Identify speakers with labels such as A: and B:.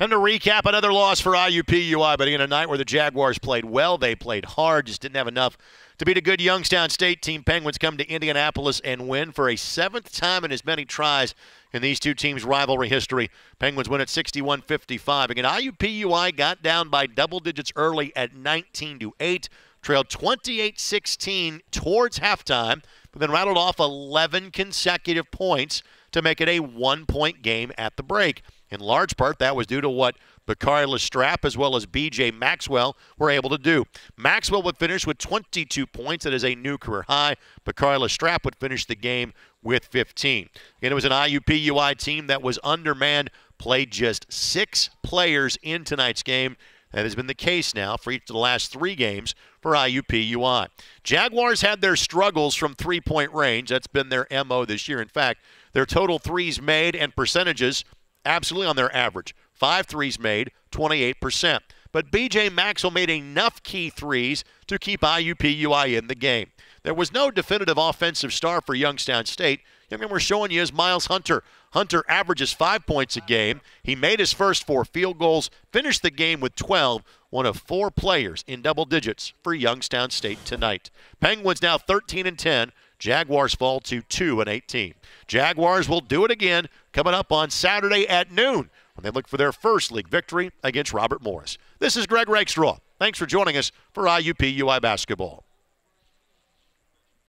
A: And to recap, another loss for IUPUI, but in a night where the Jaguars played well, they played hard, just didn't have enough to beat a good Youngstown State team. Penguins come to Indianapolis and win for a seventh time in as many tries in these two teams' rivalry history. Penguins win at 61 55. Again, IUPUI got down by double digits early at 19 to 8, trailed 28 16 towards halftime, but then rattled off 11 consecutive points to make it a one point game at the break. In large part, that was due to what Bakari LaStrap as well as BJ Maxwell were able to do. Maxwell would finish with 22 points. That is a new career high. Bakari LaStrap would finish the game with 15. And it was an IUPUI team that was undermanned, played just six players in tonight's game. That has been the case now for each of the last three games for IUPUI. Jaguars had their struggles from three point range. That's been their MO this year. In fact, their total threes made and percentages absolutely on their average. Five threes made, 28%. But BJ Maxwell made enough key threes to keep IUPUI in the game. There was no definitive offensive star for Youngstown State. I mean, we're showing you is Miles Hunter. Hunter averages five points a game. He made his first four field goals, finished the game with 12, one of four players in double digits for Youngstown State tonight. Penguins now 13 and 10. Jaguars fall to 2 and 18. Jaguars will do it again coming up on Saturday at noon when they look for their first league victory against Robert Morris. This is Greg Rakestraw. Thanks for joining us for IUPUI basketball.